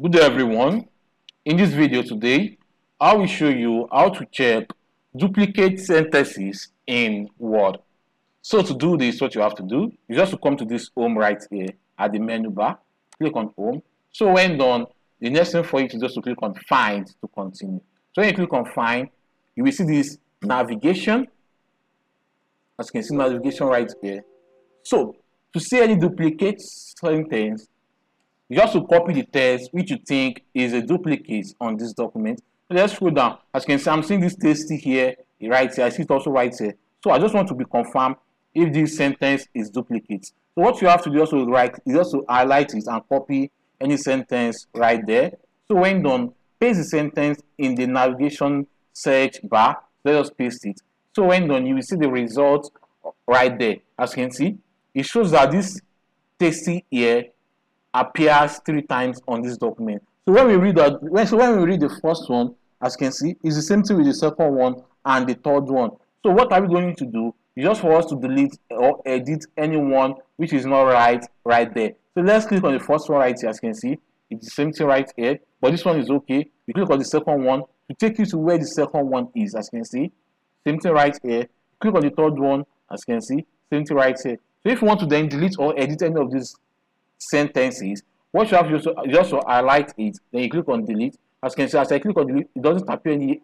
Good day everyone. In this video today, I will show you how to check duplicate sentences in Word. So to do this, what you have to do is just to come to this home right here at the menu bar, click on home. So when done, the next thing for you to just to click on find to continue. So when you click on find, you will see this navigation. As you can see navigation right here. So to see any duplicate sentence, you just to copy the text which you think is a duplicate on this document. let's scroll down. As you can see, I'm seeing this tasty here, right here. I see it also right here. So I just want to be confirmed if this sentence is duplicate. So what you have to do also write is also highlight it and copy any sentence right there. So when done, paste the sentence in the navigation search bar. Let us paste it. So when done, you will see the result right there. As you can see, it shows that this tasty here appears three times on this document. So when we read that, so when we read the first one, as you can see, it's the same thing with the second one and the third one. So what are we going to do? Just for us to delete or edit any one which is not right right there. So let's click on the first one right here, as you can see. It's the same thing right here, but this one is okay. You click on the second one to take you to where the second one is, as you can see. Same thing right here. Click on the third one, as you can see. Same thing right here. So if you want to then delete or edit any of these sentences, what you have just, just to highlight it, then you click on delete. As you can see, as I click on delete, it doesn't appear any,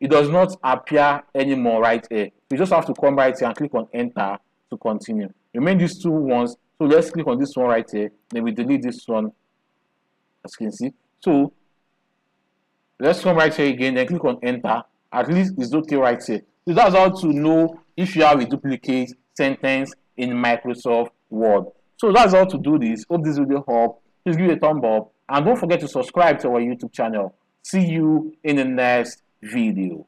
it does not appear anymore right here. You just have to come right here and click on enter to continue. Remain these two ones. So let's click on this one right here. Then we delete this one, as you can see. So let's come right here again, and click on enter. At least it's okay right here. So that's how to know if you have a duplicate sentence in Microsoft Word. So that's all to do this. Hope this video helped. Please give it a thumb up and don't forget to subscribe to our YouTube channel. See you in the next video.